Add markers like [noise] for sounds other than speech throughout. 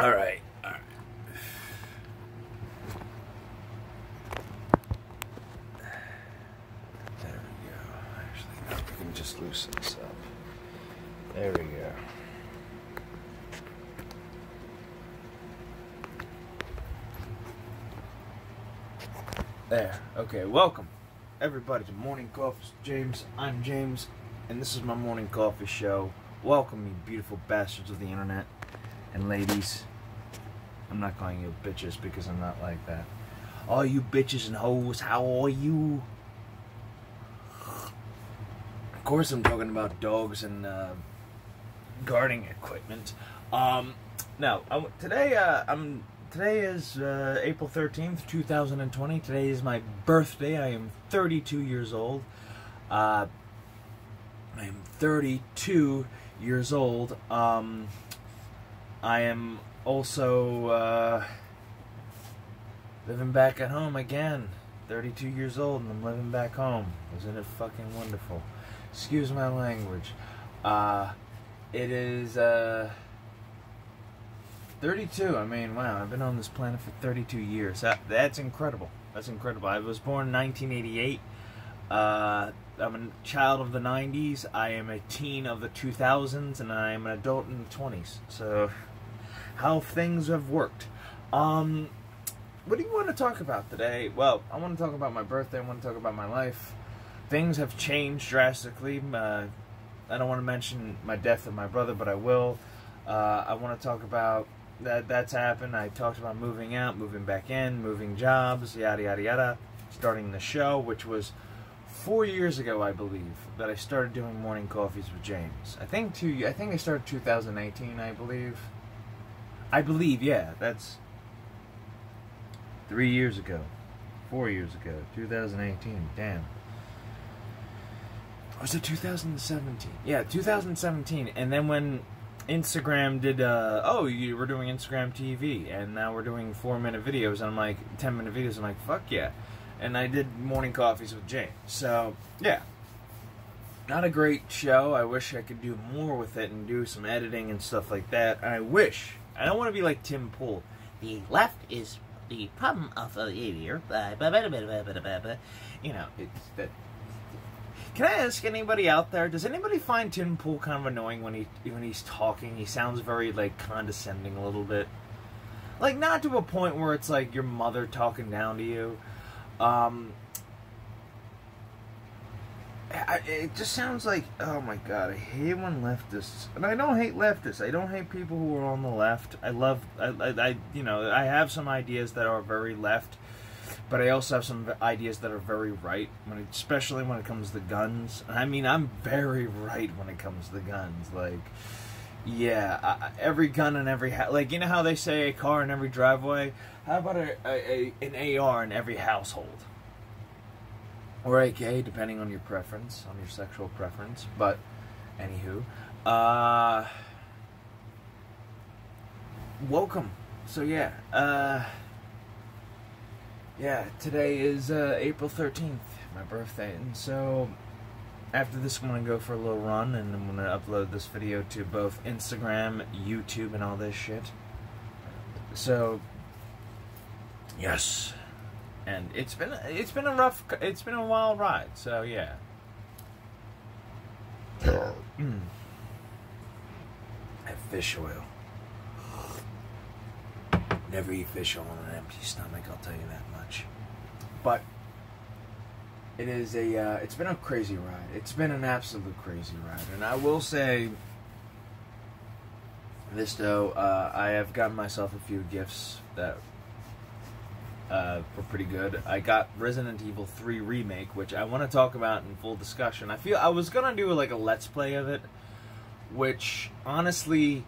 All right. All right. There we go. Actually, no, we can just loosen this up. There we go. There. Okay, welcome everybody to Morning Coffee. James, I'm James, and this is my morning coffee show. Welcome, you beautiful bastards of the internet and ladies. I'm not calling you bitches because I'm not like that. All you bitches and hoes, how are you? Of course, I'm talking about dogs and uh, gardening equipment. Um, now, I, today uh, I'm today is uh, April 13th, 2020. Today is my birthday. I am 32 years old. Uh, I am 32 years old. Um, I am also uh, living back at home again. 32 years old and I'm living back home. Isn't it fucking wonderful? Excuse my language. Uh, it is, uh, 32. I mean, wow, I've been on this planet for 32 years. That, that's incredible. That's incredible. I was born in 1988. Uh, I'm a child of the 90s. I am a teen of the 2000s, and I am an adult in the 20s. So, how things have worked. Um, what do you want to talk about today? Well, I want to talk about my birthday. I want to talk about my life. Things have changed drastically. Uh, I don't want to mention my death of my brother, but I will. Uh, I want to talk about that that's happened. I talked about moving out, moving back in, moving jobs, yada yada yada. Starting the show, which was four years ago, I believe, that I started doing morning coffees with James. I think two. I think I started 2018. I believe. I believe, yeah. That's three years ago, four years ago, 2018. Damn. Was it 2017? Yeah, 2017. And then when Instagram did, uh, oh, you were doing Instagram TV, and now we're doing four minute videos, and I'm like, 10 minute videos, I'm like, fuck yeah. And I did morning coffees with James. So, yeah. Not a great show. I wish I could do more with it and do some editing and stuff like that. I wish. I don't want to be like Tim Pool. The left is the problem of behavior. You know, it's that. Can I ask anybody out there? Does anybody find Tim Pool kind of annoying when he when he's talking? He sounds very like condescending a little bit, like not to a point where it's like your mother talking down to you. Um, I, it just sounds like oh my god, I hate when leftists, and I don't hate leftists. I don't hate people who are on the left. I love, I, I, I you know, I have some ideas that are very left, but I also have some ideas that are very right. When, it, especially when it comes to guns. I mean, I'm very right when it comes to guns. Like, yeah, I, every gun in every like you know how they say a car in every driveway. How about a, a, a an AR in every household? Or AK, depending on your preference, on your sexual preference. But, anywho, uh, welcome. So yeah, uh, yeah, today is uh, April thirteenth, my birthday, and so after this, I'm gonna go for a little run, and I'm gonna upload this video to both Instagram, YouTube, and all this shit. So, yes and it's been it's been a rough it's been a wild ride so yeah. Mm. have fish oil. Never eat fish oil on an empty stomach i'll tell you that much. But it is a uh, it's been a crazy ride. It's been an absolute crazy ride. And i will say this though uh, i have gotten myself a few gifts that uh, were pretty good. I got Resident Evil 3 remake, which I want to talk about in full discussion. I feel I was gonna do like a let's play of it, which honestly,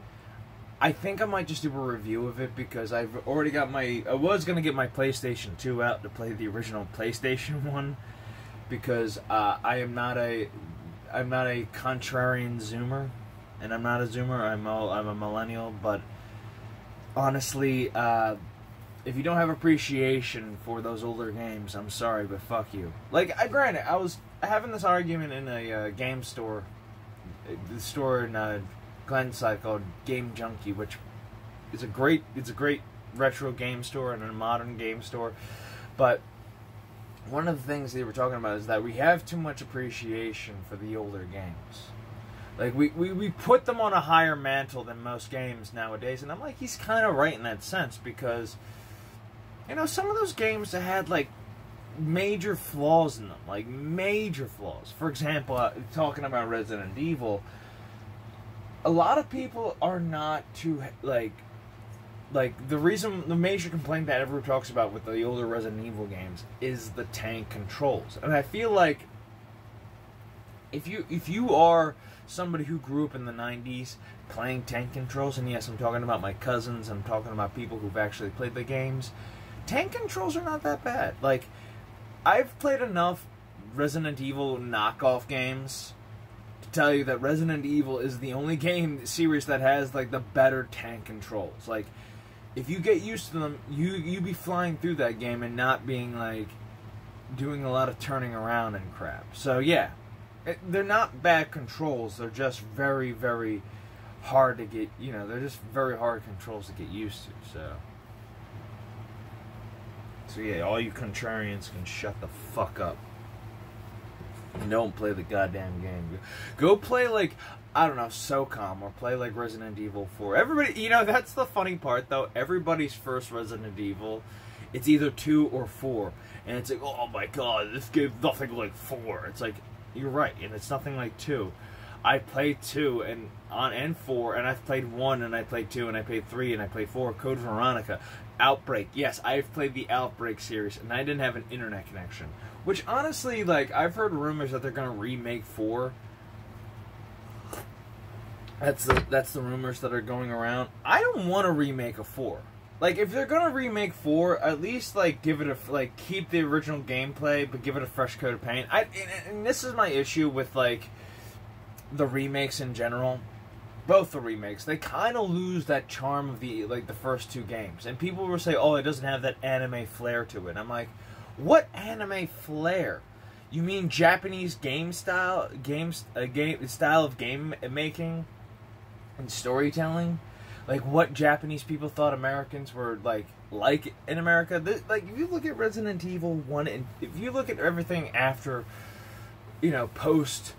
I think I might just do a review of it because I've already got my. I was gonna get my PlayStation 2 out to play the original PlayStation [laughs] one, because uh, I am not a, I'm not a contrarian zoomer, and I'm not a zoomer. I'm a, I'm a millennial, but honestly. Uh, if you don't have appreciation for those older games, I'm sorry, but fuck you. Like, I granted, I was having this argument in a uh, game store, the store in uh, Glenside called Game Junkie, which it's a great it's a great retro game store and a modern game store, but one of the things they were talking about is that we have too much appreciation for the older games. Like we, we, we put them on a higher mantle than most games nowadays, and I'm like he's kind of right in that sense because you know some of those games that had like major flaws in them, like major flaws. For example, uh, talking about Resident Evil, a lot of people are not too like like the reason the major complaint that everyone talks about with the older Resident Evil games is the tank controls. And I feel like if you if you are somebody who grew up in the 90s playing tank controls and yes, I'm talking about my cousins, I'm talking about people who've actually played the games, tank controls are not that bad. Like I've played enough Resident Evil knockoff games to tell you that Resident Evil is the only game series that has like the better tank controls. Like if you get used to them, you you be flying through that game and not being like doing a lot of turning around and crap. So yeah, it, they're not bad controls. They're just very very hard to get. You know, they're just very hard controls to get used to. So. So yeah, all you contrarians can shut the fuck up. And don't play the goddamn game. Go play like I don't know, SOCOM or play like Resident Evil 4. Everybody, you know, that's the funny part though. Everybody's first Resident Evil, it's either 2 or 4. And it's like, oh my god, this game's nothing like 4. It's like, you're right, and it's nothing like 2. I played 2 and on and 4, and I've played 1 and I played 2 and I played 3 and I played 4. Code Veronica. Outbreak. Yes, I've played the Outbreak series and I didn't have an internet connection. Which honestly, like, I've heard rumors that they're gonna remake 4 that's the that's the rumors that are going around. I don't want to remake a four. Like if they're gonna remake four, at least like give it a like keep the original gameplay, but give it a fresh coat of paint. I and, and this is my issue with like the remakes in general. Both the remakes, they kind of lose that charm of the like the first two games, and people will say, "Oh, it doesn't have that anime flair to it." I'm like, "What anime flair?" You mean Japanese game style, games, uh, a game style of game making? and storytelling, like what Japanese people thought Americans were like like in America. This, like if you look at Resident Evil One, and if you look at everything after, you know, post,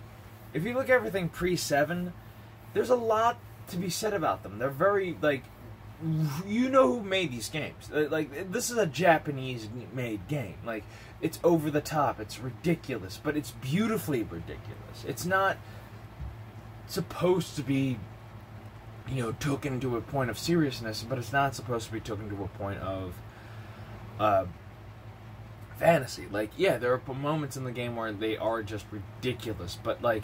if you look at everything pre Seven, there's a lot to be said about them. They're very like. You know who made these games? Uh, like this is a Japanese made game. Like it's over the top. It's ridiculous, but it's beautifully ridiculous. It's not supposed to be you know, taken to a point of seriousness, but it's not supposed to be taken to a point of uh, fantasy. Like, yeah, there are moments in the game where they are just ridiculous, but like,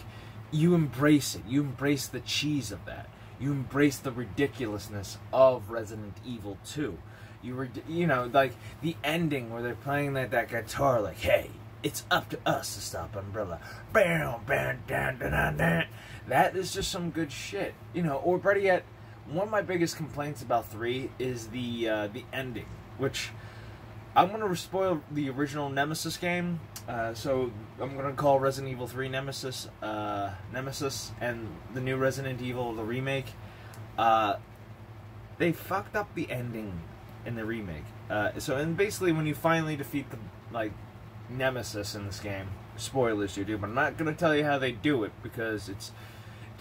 you embrace it. You embrace the cheese of that. You embrace the ridiculousness of Resident Evil 2. You were, you know, like the ending where they're playing that that guitar, like, hey, it's up to us to stop Umbrella. Bam, bam, bam, bam, bam. That is just some good shit, you know. Or better yet, one of my biggest complaints about three is the uh, the ending, which I'm gonna spoil the original Nemesis game. Uh, so I'm gonna call Resident Evil 3 Nemesis, uh, Nemesis, and the new Resident Evil, the remake. Uh, they fucked up the ending in the remake. Uh, so and basically, when you finally defeat the like Nemesis in this game, spoilers you do, but I'm not gonna tell you how they do it because it's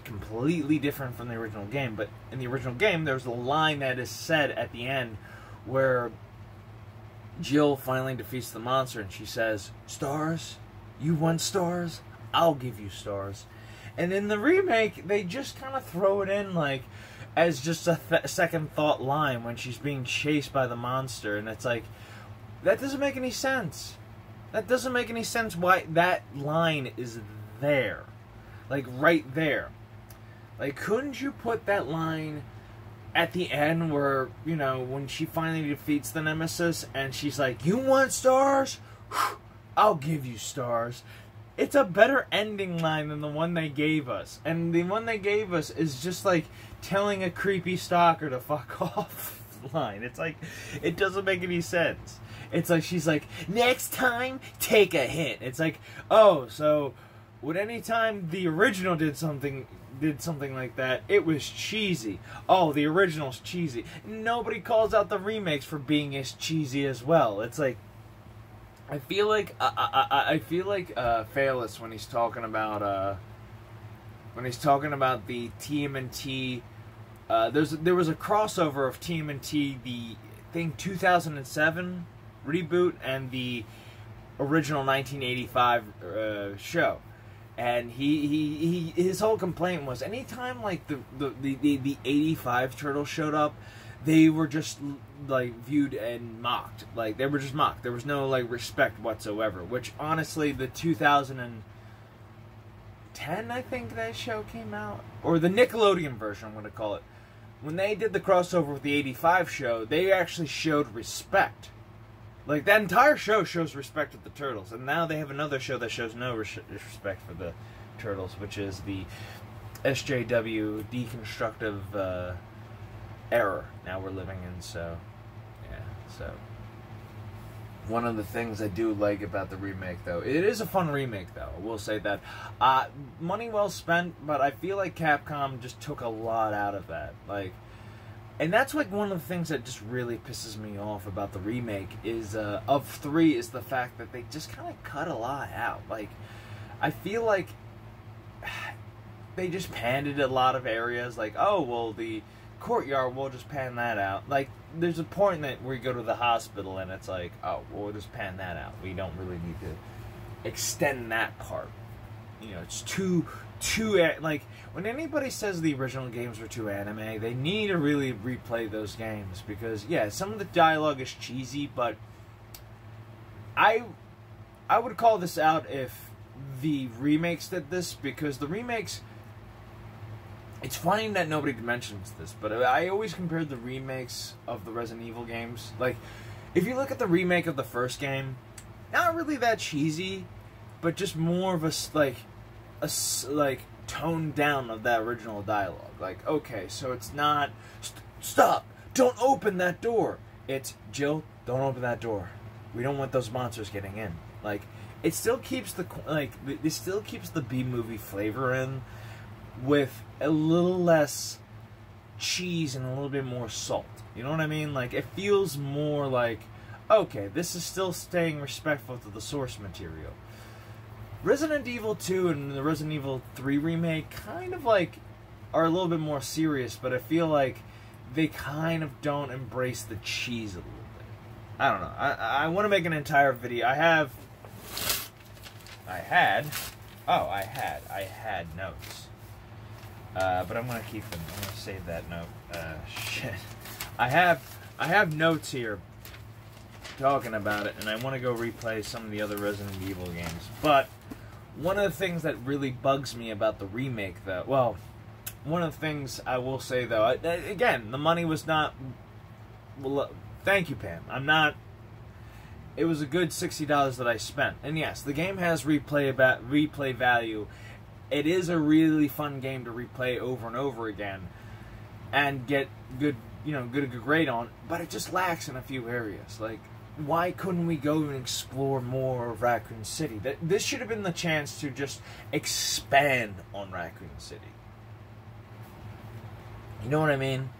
completely different from the original game. But in the original game, there's a line that is said at the end where Jill finally defeats the monster and she says, Stars? You want stars? I'll give you stars. And in the remake, they just kind of throw it in like as just a th- second thought line when she's being chased by the monster. And it's like, that doesn't make any sense. That doesn't make any sense why that line is there. Like right there. Like, couldn't you put that line at the end where, you know, when she finally defeats the Nemesis and she's like, You want stars? I'll give you stars. It's a better ending line than the one they gave us. And the one they gave us is just like telling a creepy stalker to [laughs] fuck off line. It's like, it doesn't make any sense. It's like, she's like, Next time, take a hint. It's like, oh, so would any time the original did something did something like that, it was cheesy. Oh, the original's cheesy. Nobody calls out the remakes for being as cheesy as well. It's like I feel like I I, I feel like uh, when he's talking about uh, when he's talking about the TMNT. Uh, there's there was a crossover of TMNT the thing 2007 reboot and the original 1985 uh, show and he, he he his whole complaint was anytime like the the, the, the, the 85 turtles showed up they were just like viewed and mocked. Like they were just mocked. There was no like respect whatsoever which honestly the 2010 i think that show came out or the nickelodeon version i'm going to call it when they did the crossover with the 85 show they actually showed respect like that entire show shows respect to the turtles, and now they have another show that shows no res- respect for the turtles, which is the SJW deconstructive uh, error. Now we're living in. So, yeah. So one of the things I do like about the remake, though, it is a fun remake, though. I will say that uh, money well spent, but I feel like Capcom just took a lot out of that. Like and that's like one of the things that just really pisses me off about the remake is uh, of three is the fact that they just kind of cut a lot out. Like, I feel like [sighs] they just panned a lot of areas. Like, oh well, the courtyard, we'll just pan that out. Like, there's a point that we go to the hospital and it's like, oh, well, we'll just pan that out. We don't really need to extend that part. You know, it's too too like when anybody says the original games were too anime, they need to really replay those games because yeah, some of the dialogue is cheesy, but I I would call this out if the remakes did this because the remakes it's funny that nobody mentions this, but I always compared the remakes of the Resident Evil games. Like, if you look at the remake of the first game, not really that cheesy, but just more of a like a like tone down of that original dialogue. Like, okay, so it's not st- stop, don't open that door. It's Jill, don't open that door. We don't want those monsters getting in. Like, it still keeps the like it still keeps the B movie flavor in with a little less cheese and a little bit more salt. You know what I mean? Like it feels more like okay, this is still staying respectful to the source material. Resident Evil 2 and the Resident Evil 3 remake kind of like are a little bit more serious, but I feel like they kind of don't embrace the cheese a little bit. I don't know. I I want to make an entire video. I have I had oh, I had I had notes. Uh, but I'm gonna keep them. I'm gonna save that note. Uh, [laughs] shit. I have I have notes here talking about it, and I want to go replay some of the other Resident Evil games. But one of the things that really bugs me about the remake, though, well, one of the things I will say though, I, again, the money was not. Well, thank you, Pam. I'm not. It was a good sixty dollars that I spent, and yes, the game has replay about replay value. It is a really fun game to replay over and over again, and get good, you know, good good grade on. But it just lacks in a few areas. Like why couldn't we go and explore more of Raccoon City? This should have been the chance to just expand on Raccoon City. You know what I mean?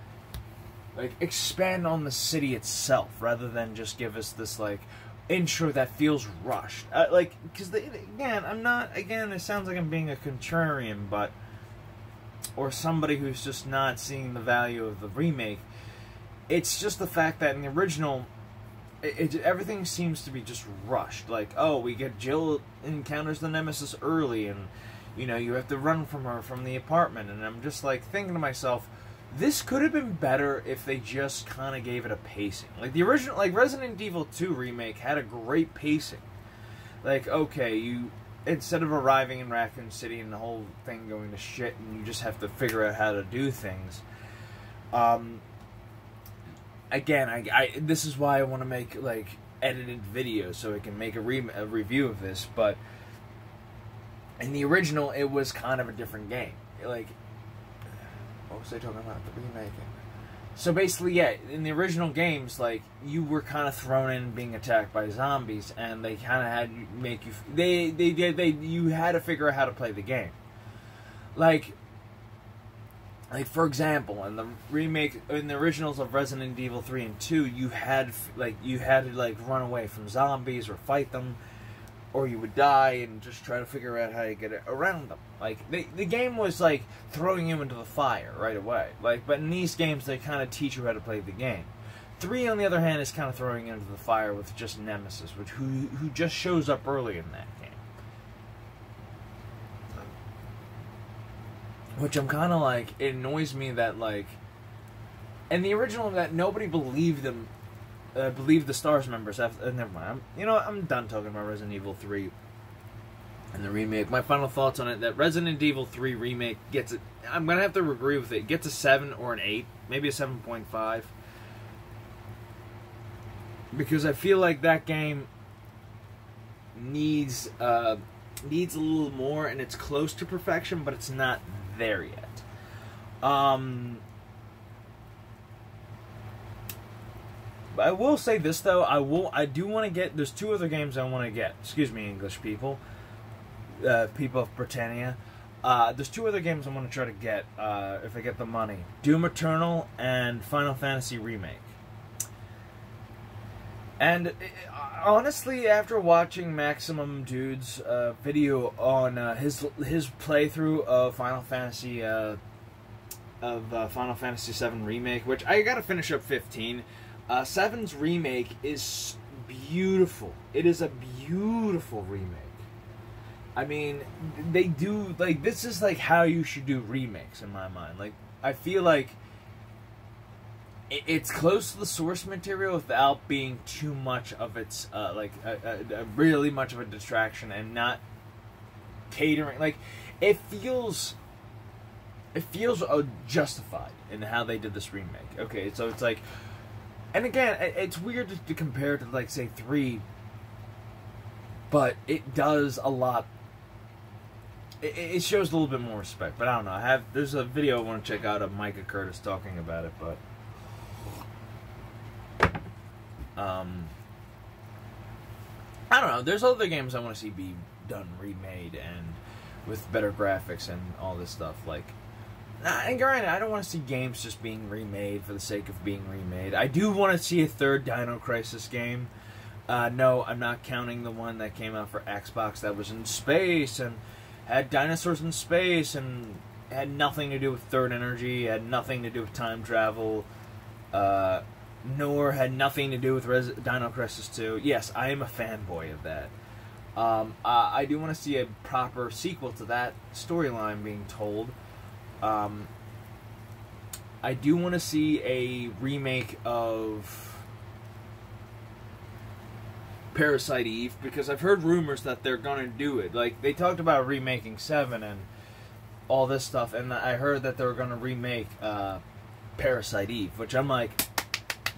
Like expand on the city itself rather than just give us this like intro that feels rushed. Uh, like because again, I'm not. Again, it sounds like I'm being a contrarian, but or somebody who's just not seeing the value of the remake. It's just the fact that in the original it, it, everything seems to be just rushed. Like, oh, we get Jill encounters the nemesis early, and you know you have to run from her from the apartment. And I'm just like thinking to myself, this could have been better if they just kind of gave it a pacing. Like the original, like Resident Evil 2 remake had a great pacing. Like, okay, you instead of arriving in Raccoon City and the whole thing going to shit, and you just have to figure out how to do things. Um, again, I, I this is why I want to make like edited videos so I can make a, re- a review of this. But in the original, it was kind of a different game. Like, what was I talking about? The remake. So basically, yeah, in the original games, like you were kind of thrown in being attacked by zombies, and they kind of had make you they they they, they you had to figure out how to play the game. Like like for example, in the remake, in the originals of Resident Evil three and two, you had like you had to like run away from zombies or fight them, or you would die and just try to figure out how to get around them. Like the the game was like throwing you into the fire right away. Like, but in these games, they kind of teach you how to play the game. Three, on the other hand, is kind of throwing you into the fire with just Nemesis, which who who just shows up early in that game. Which I'm kind of like, it annoys me that like, in the original that nobody believed them, uh, believed the Stars members. After, uh, never mind. I'm, you know. I'm done talking about Resident Evil Three and the remake. My final thoughts on it: that Resident Evil Three remake gets it. I'm gonna have to agree with it. Gets a seven or an eight, maybe a seven point five, because I feel like that game needs uh, needs a little more, and it's close to perfection, but it's not there yet. Um, I will say this though. I will. I do want to get. There's two other games I want to get. Excuse me, English people, uh, people of Britannia. Uh, there's two other games I want to try to get uh, if I get the money: Doom Eternal and Final Fantasy Remake. And uh, honestly, after watching Maximilian Dood's uh, video on uh, his his playthrough of Final Fantasy uh, of uh, Final Fantasy VII remake, which I gotta finish up 15. Uh, 7's remake is beautiful. It is a beautiful remake. I mean, they do like this is like how you should do remakes in my mind. Like I feel like it's close to the source material without being too much of its uh, like a, a, a really much of a distraction and not catering like it feels it feels uh, justified in how they did this remake. Okay so it's like and again it's weird to, compare to like say three but it does a lot it, it shows a little bit more respect but i don't know i have there's a video i want to check out of micah curtis talking about it but um, I don't know. There's other games I want to see be done remade and with better graphics and all this stuff. Like, and granted, I don't want to see games just being remade for the sake of being remade. I do want to see a third Dino Crisis game. Uh, no, I'm not counting the one that came out for Xbox that was in space and had dinosaurs in space and had nothing to do with third energy, had nothing to do with time travel. Uh, nor had nothing to do with Res- Dino Crisis 2. Yes, I am a fanboy of that. Um, uh, I do want to see a proper sequel to that storyline being told. Um, I do want to see a remake of Parasite Eve because I've heard rumors that they're gonna do it. Like they talked about remaking Seven and all this stuff, and I heard that they were gonna remake uh, Parasite Eve, which I'm like,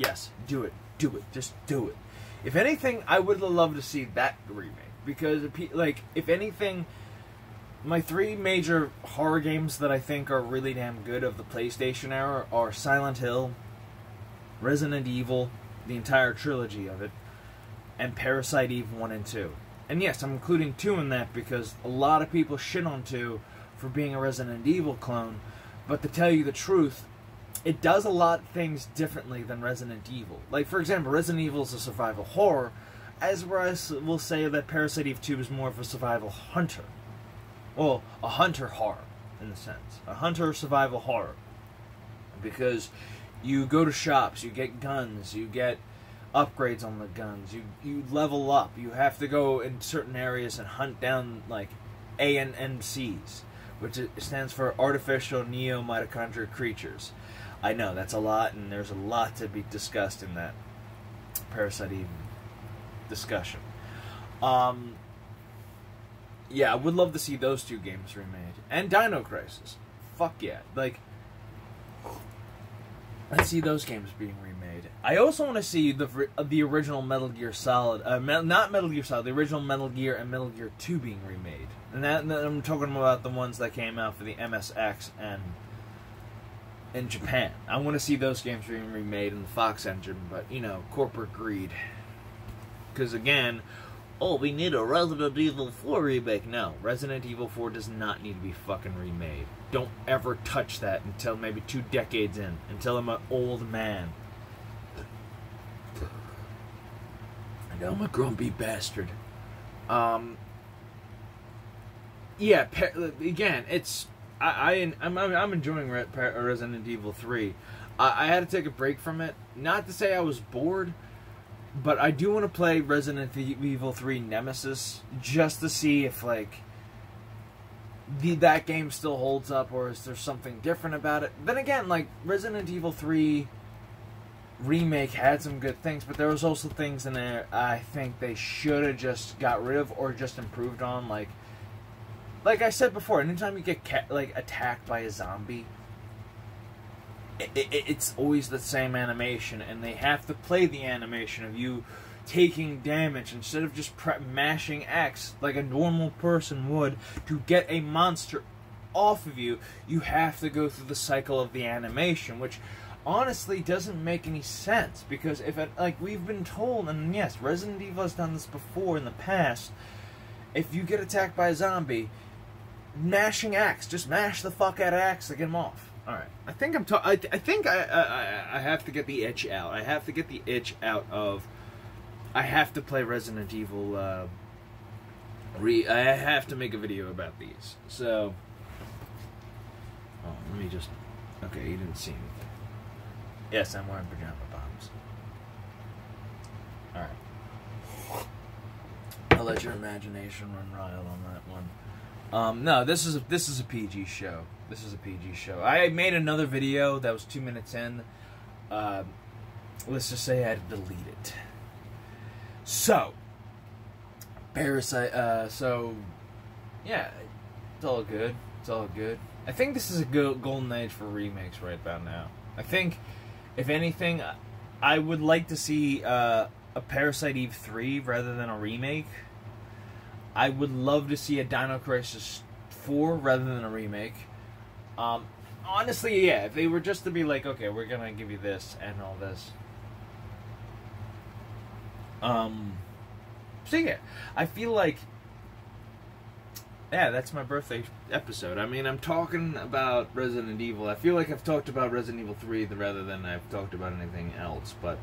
yes, do it, do it, just do it. If anything, I would love to see that remake because, like, if anything, my three major horror games that I think are really damn good of the PlayStation era are Silent Hill, Resident Evil, the entire trilogy of it, and Parasite Eve 1 and 2. And yes, I'm including 2 in that because a lot of people shit on 2 for being a Resident Evil clone, but to tell you the truth, it does a lot of things differently than Resident Evil. Like, for example, Resident Evil is a survival horror, as whereas we'll say that Parasite Eve 2 is more of a survival hunter. Well, a hunter horror, in a sense. A hunter survival horror. Because you go to shops, you get guns, you get upgrades on the guns, you, you level up, you have to go in certain areas and hunt down, like, ANMCs, which stands for Artificial Neo Mitochondrial Creatures I know that's a lot, and there's a lot to be discussed in that Parasite Eve discussion. Um, yeah, I would love to see those two games remade and Dino Crisis. Fuck yeah, like let's see those games being remade. I also want to see the the original Metal Gear Solid, uh, me, not Metal Gear Solid, the original Metal Gear and Metal Gear Two being remade, and that and I'm talking about the ones that came out for the MSX and in Japan. I want to see those games being remade in the Fox engine, but you know, corporate greed. Because again, Oh, we need a Resident Evil 4 remake. No, Resident Evil 4 does not need to be fucking remade. Don't ever touch that until maybe two decades in, until I'm an old man. Know I'm a grumpy bastard. Um. Yeah, again, it's I, I I'm, I'm enjoying uh, Resident Evil 3. I, I had to take a break from it. Not to say I was bored, but I do want to play Resident Evil 3 Nemesis just to see if like the that game still holds up or is there something different about it. Then again, like Resident Evil 3 remake had some good things, but there was also things in there I think they should have just got rid of or just improved on like like I said before, anytime you get like attacked by a zombie, it, it, it's always the same animation, and they have to play the animation of you taking damage instead of just mashing X like a normal person would to get a monster off of you. You have to go through the cycle of the animation, which honestly doesn't make any sense because if it, like we've been told, and yes, Resident Evil has done this before in the past. If you get attacked by a zombie, mashing X. Just mash the fuck out of X to get him off. All right. I think I'm. Ta- I, I think I, I I have to get the itch out. I have to get the itch out of. I have to play Resident Evil. Uh, re. I have to make a video about these. So. Oh, let me just. Okay, you didn't see anything. Yes, I'm wearing pajama bottoms. All right. I'll let your imagination run wild on that one. Um, no, this is a, this is a PG show. This is a PG show. I made another video that was two minutes in. Uh, let's just say I had to delete it. So, Parasite. Uh, so, yeah, it's all good. It's all good. I think this is a good golden age for remakes right about now. I think, if anything, I would like to see uh, a Parasite Eve three rather than a remake. I would love to see a Dino Crisis 4 rather than a remake. Um, honestly, yeah, if they were just to be like, okay, we're gonna give you this and all this. Um, so yeah, I feel like, yeah, that's my birthday episode. I mean, I'm talking about Resident Evil. I feel like I've talked about Resident Evil 3 rather than I've talked about anything else, but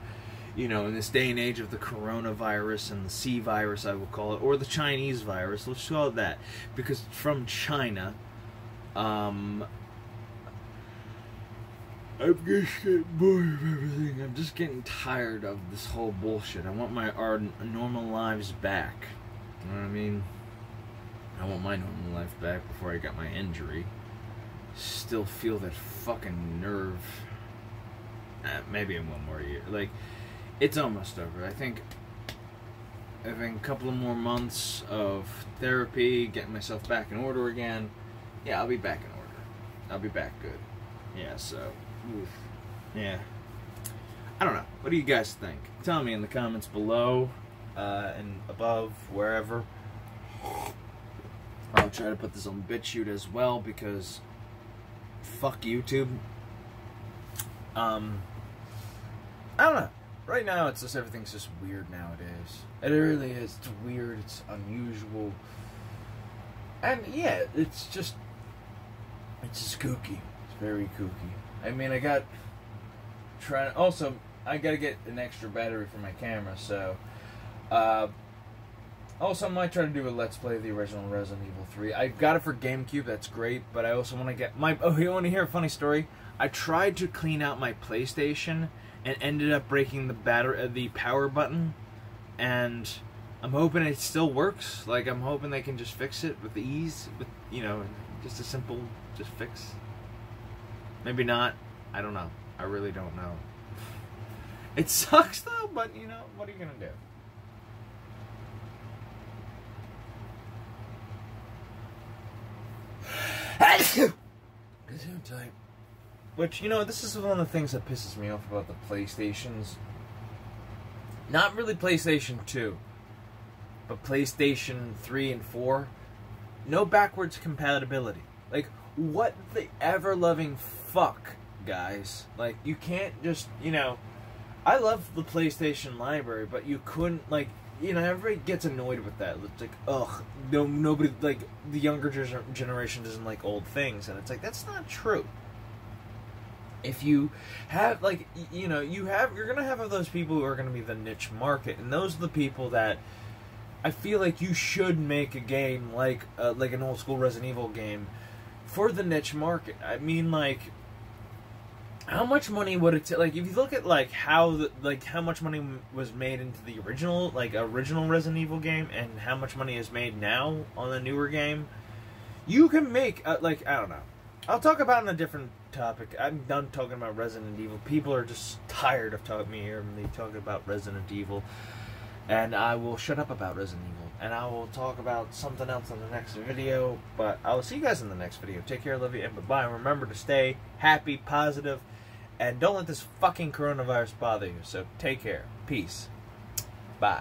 you know, in this day and age of the coronavirus and the C virus, I will call it, or the Chinese virus, let's call it that, because from China. Um, I'm just getting bored of everything. I'm just getting tired of this whole bullshit. I want my our normal lives back. You know what I mean? I want my normal life back before I got my injury. Still feel that fucking nerve. Uh, maybe in one more year. Like, it's almost over. I think I think a couple of more months of therapy, getting myself back in order again. Yeah, I'll be back in order. I'll be back good. Yeah, so oof. yeah. I don't know. What do you guys think? Tell me in the comments below uh, and above, wherever. I'll try to put this on BitChute as well because fuck YouTube. Um, I don't know right now it's just everything's just weird nowadays. It really is. It's weird. It's unusual. And yeah, it's just it's just kooky. It's very kooky. I mean, I got trying. Also, I got to get an extra battery for my camera, so. Uh, also, I might try to do a let's play of the original Resident Evil 3. I got it for GameCube. That's great, but I also want to get my. Oh, you want to hear a funny story? I tried to clean out my PlayStation and ended up breaking the battery, uh, the power button, and I'm hoping it still works. Like I'm hoping they can just fix it with ease, with you know, just a simple just fix. Maybe not. I don't know. I really don't know. It sucks though, but you know, what are you gonna do? [sighs] type. Which, you know, this is one of the things that pisses me off about the PlayStations. Not really PlayStation 2, but PlayStation 3 and 4. No backwards compatibility. Like, what the ever loving fuck, guys? Like, you can't just, you know. I love the PlayStation library, but you couldn't, like, you know, everybody gets annoyed with that. It's like, ugh, no, nobody like the younger generation doesn't like old things, and it's like that's not true. If you have like, you know, you have you're gonna have those people who are gonna be the niche market, and those are the people that I feel like you should make a game like uh, like an old school Resident Evil game for the niche market. I mean, like how much money would it take? Like, if you look at like how the, like how much money was made into the original like original Resident Evil game, and how much money is made now on the newer game, you can make uh, like I don't know. I'll talk about it on a different topic. I'm done talking about Resident Evil. People are just tired of talking me hearing me talking about Resident Evil, and I will shut up about Resident Evil, and I will talk about something else in the next video. But I will see you guys in the next video. Take care, love you, and bye bye. Remember to stay happy, positive, and don't let this fucking coronavirus bother you. So take care. Peace.